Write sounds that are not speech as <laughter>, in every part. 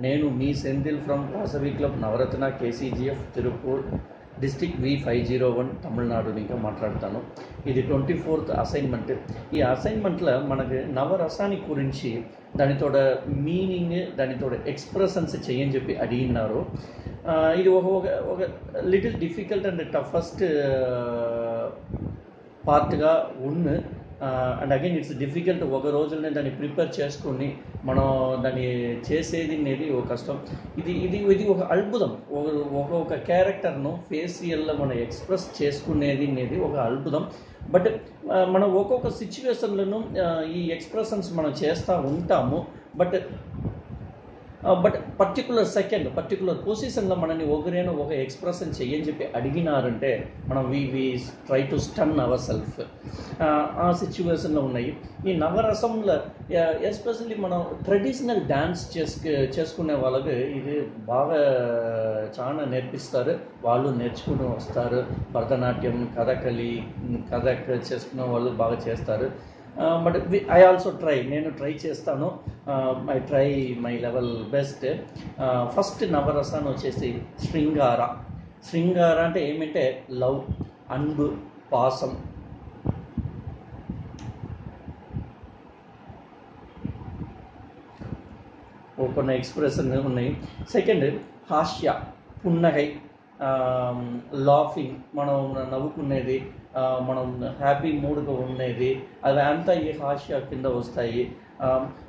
నేను మీ Senthil from Vasavi club Navaratna KCGF Tiruppur district V five zero one Tamil Nadu ఇంకా మాట్లాడతాను ఇది twenty fourth assignment ఈ అసైన్మెంట్లో మనకి నవరసాని గురించి దానితోడ మీనింగ్ దానితోడ ఎక్స్ప్రెషన్స్ చేయని చెప్పి అడిగినారు ఆ, ఇది ఒక ఒక ఒక లిటిల్ డిఫికల్ట్ అండ్ టఫెస్ట్ పార్ట్గా ఉన్న అండ్ అగైన్ ఇట్స్ డిఫికల్ట్ ఒక రోజునే దాన్ని ప్రిపేర్ చేసుకొని మనం దాన్ని చేసేది అనేది ఒక కష్టం. ఇది ఇది ఇది ఒక అద్భుతం. ఒక ఒక ఒక క్యారెక్టర్ను ఫేసియల్లో మనం ఎక్స్ప్రెస్ చేసుకునేది అనేది ఒక అద్భుతం. బట్ మనం ఒక్కొక్క సిచ్యువేషన్లను ఈ ఎక్స్ప్రెషన్స్ మనం చేస్తూ ఉంటాము. But but particular second particular పొజిషన్లో మనని ఒకరేనో ఒక ఎక్స్ప్రెషన్ చెయ్యని చెప్పి అడిగినారంటే మనం we we try to stun our self ఆ సిచ్యువేషన్లో ఉన్నాయి. ఈ నవరసంలో ఎస్పెషల్లీ uh, మనం ట్రెడిషనల్ డ్యాన్స్ చేసుకు చేసుకునే వాళ్ళకి ఇది బాగా చాలా నేర్పిస్తారు. వాళ్ళు నేర్చుకుని వస్తారు. భరతనాట్యం కథకళి కథక్ చేసుకునే వాళ్ళు బాగా చేస్తారు. బట్ ఐ ఆల్సో ట్రై నేను ట్రై చేస్తాను. I try my level best first నవరసాన్ని వచ్చేసి శృంగార. శృంగార అంటే ఏమంటే లవ్ అన్బు పాసం ఓ కొన్ని ఎక్స్ప్రెషన్ ఉన్నాయి. సెకండ్ హాస్య పున్నగై లాఫింగ్ మనం నవ్వుకునేది మనం హ్యాపీ మూడ్గా ఉండేది అవి అంతా ఈ హాస్య కింద వస్తాయి.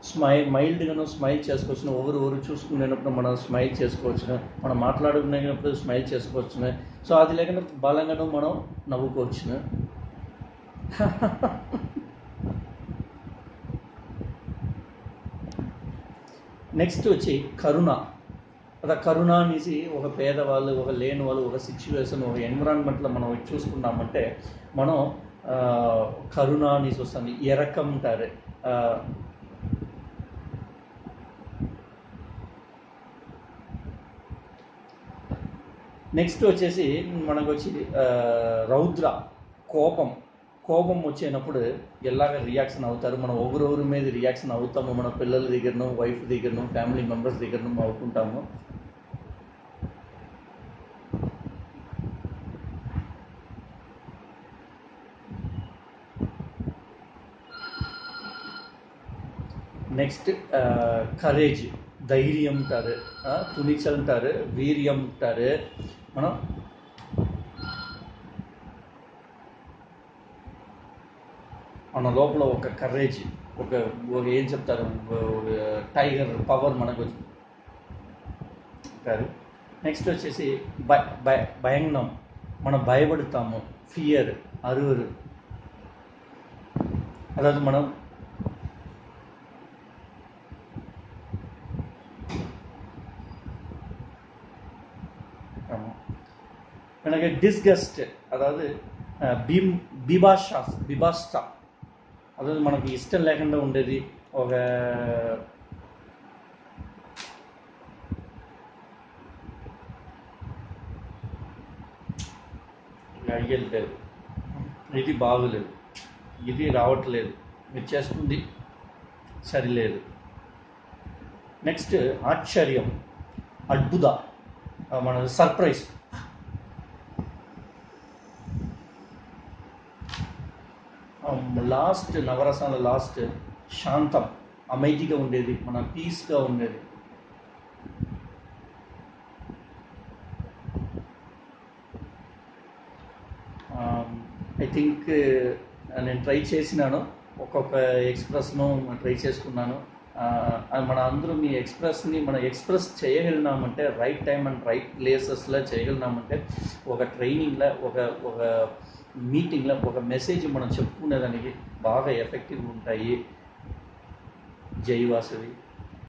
స్మైల్ మైల్డ్గాను స్మైల్ చేసుకోవచ్చును ఎవరు ఎవరు చూసుకునేటప్పుడు మనం స్మైల్ చేసుకోవచ్చును మనం మాట్లాడుకునేటప్పుడు స్మైల్ చేసుకోవచ్చును. సో అది లేకుండా బలంగాను మనం నవ్వుకోవచ్చును. <laughs> నెక్స్ట్ వచ్చి కరుణ. అలా కరుణ అనేసి ఒక పేదవాళ్ళు ఒక లేని వాళ్ళు ఒక సిచ్యువేషన్ ఒక ఎన్విరాన్మెంట్లో మనం చూసుకున్నామంటే మనం ఆ, కరుణ అనేసి వస్తుంది. ఎరకం అంటారు. నెక్స్ట్ వచ్చేసి మనకు వచ్చి రౌద్ర కోపం. కోపం వచ్చినప్పుడు ఎలాగ రియాక్షన్ అవుతారు? మనం ఒకరొకరి మీద రియాక్షన్ అవుతాము. మన పిల్లల దగ్గరను వైఫ్ దగ్గరను ఫ్యామిలీ మెంబర్స్ దగ్గరను అవుతుంటాము నెక్స్ట్ కరేజ్ ధైర్యం అంటారు తునిచల్ అంటారు వీర్యం అంటారు మనం మన లోపల ఒక కరేజ్ ఒక ఒక ఏం చెప్తారు టైగర్ పవర్ మనకు అంటారు నెక్స్ట్ వచ్చేసి భయ భయ భయంగం మనం భయపడతాము ఫియర్ అరువురు అதாவது మనం எனக்கு డిస్గస్ట్ అதாவது భీమ్ బిభాషా బిభాష్ట అதாவது మనకి ఇష్టం లేకుండా ఉండేది ఒక అయ్యలేదు ఇది బాగులేదు. ఇది రావట్లేదు. మీరు చేస్తుంది సరిలేదు. నెక్స్ట్ ఆశ్చర్యం అద్భుత మన సర్ప్రైజ్. లాస్ట్ నవరసాల లాస్ట్ శాంతం అమైతిగా ఉండేది మన పీస్గా ఉండేది. Um, ఐ థింక్ uh, నేను ట్రై చేసినాను ఒక్కొక్క ఎక్స్ప్రెస్ను ట్రై చేసుకున్నాను. మన అందరూ మీ ఎక్స్ప్రెస్ని మనం ఎక్స్ప్రెస్ చేయగలిగినామంటే రైట్ టైం అండ్ రైట్ ప్లేసెస్లో చేయగలిగినామంటే ఒక ట్రైనింగ్లో ఒక ఒక మీటింగ్లో ఒక మెసేజ్ మనం చెప్పుకునేదానికి బాగా ఎఫెక్టివ్ ఉంటాయి. జై వాసవి.